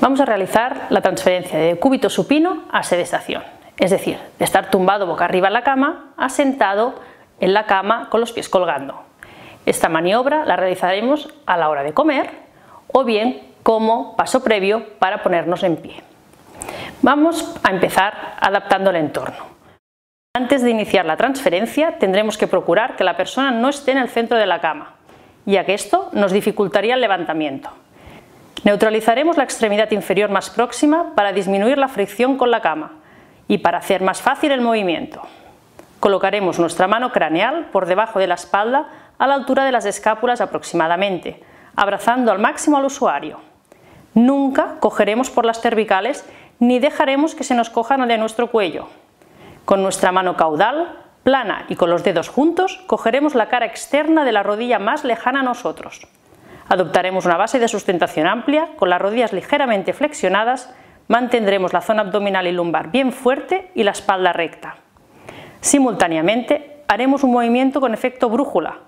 Vamos a realizar la transferencia de cúbito supino a sedestación, es decir, de estar tumbado boca arriba en la cama a sentado en la cama con los pies colgando. Esta maniobra la realizaremos a la hora de comer o bien como paso previo para ponernos en pie. Vamos a empezar adaptando el entorno. Antes de iniciar la transferencia tendremos que procurar que la persona no esté en el centro de la cama, ya que esto nos dificultaría el levantamiento. Neutralizaremos la extremidad inferior más próxima para disminuir la fricción con la cama y para hacer más fácil el movimiento. Colocaremos nuestra mano craneal por debajo de la espalda a la altura de las escápulas aproximadamente, abrazando al máximo al usuario. Nunca cogeremos por las cervicales ni dejaremos que se nos cojan de nuestro cuello. Con nuestra mano caudal, plana y con los dedos juntos, cogeremos la cara externa de la rodilla más lejana a nosotros. Adoptaremos una base de sustentación amplia, con las rodillas ligeramente flexionadas, mantendremos la zona abdominal y lumbar bien fuerte y la espalda recta. Simultáneamente haremos un movimiento con efecto brújula.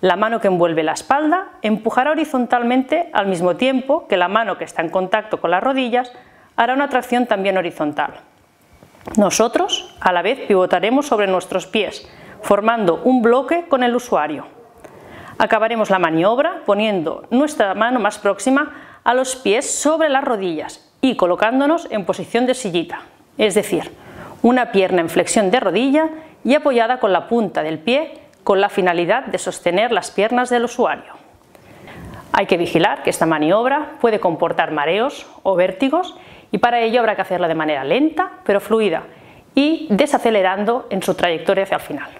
La mano que envuelve la espalda empujará horizontalmente al mismo tiempo que la mano que está en contacto con las rodillas hará una tracción también horizontal. Nosotros, a la vez, pivotaremos sobre nuestros pies, formando un bloque con el usuario. Acabaremos la maniobra poniendo nuestra mano más próxima a los pies sobre las rodillas y colocándonos en posición de sillita, es decir, una pierna en flexión de rodilla y apoyada con la punta del pie con la finalidad de sostener las piernas del usuario. Hay que vigilar que esta maniobra puede comportar mareos o vértigos y para ello habrá que hacerla de manera lenta pero fluida y desacelerando en su trayectoria hacia el final.